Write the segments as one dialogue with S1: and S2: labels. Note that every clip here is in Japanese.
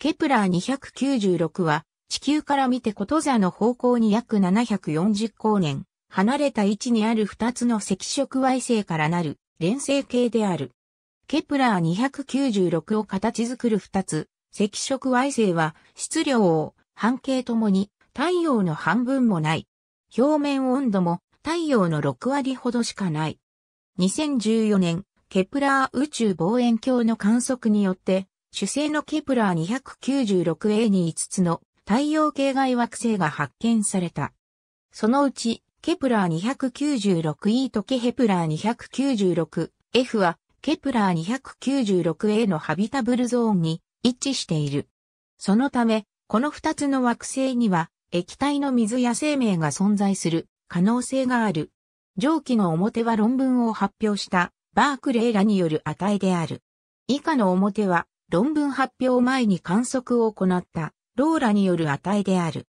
S1: ケプラー296は地球から見てこと座の方向に約740光年離れた位置にある2つの赤色矮星からなる連星系である。ケプラー296を形作る2つ赤色矮星は質量を半径ともに太陽の半分もない。表面温度も太陽の6割ほどしかない。2014年、ケプラー宇宙望遠鏡の観測によって、主星のケプラー 296A に5つの太陽系外惑星が発見された。そのうち、ケプラー 296E とケヘプラー 296F は、ケプラー 296A のハビタブルゾーンに一致している。そのため、この2つの惑星には、液体の水や生命が存在する可能性がある。上記の表は論文を発表したバークレーらによる値である。以下の表は論文発表前に観測を行ったローラによる値である。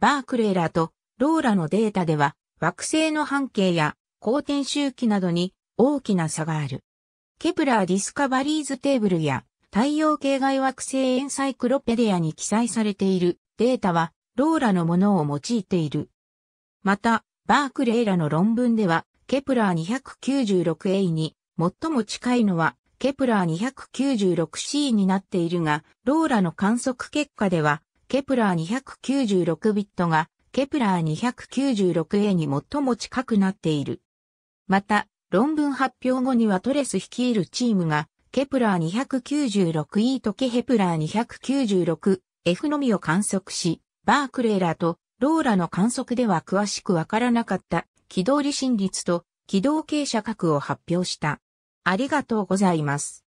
S1: バークレーらとローラのデータでは惑星の半径や公転周期などに大きな差がある。 Kepler Discoveries Table や太陽系外惑星エンサイクロペディアに記載されているデータはローラのものを用いている。また、バークレーらの論文では、ケプラー 296A に最も近いのはケプラー 296C になっているが、ローラの観測結果では、ケプラー296B がケプラー 296A に最も近くなっている。また、論文発表後にはトレス率いるチームが、ケプラー 296E とケヘプラー 296F のみを観測し、バークレーらとローラの観測では詳しくわからなかった軌道離心率と軌道傾斜角を発表した。ありがとうございます。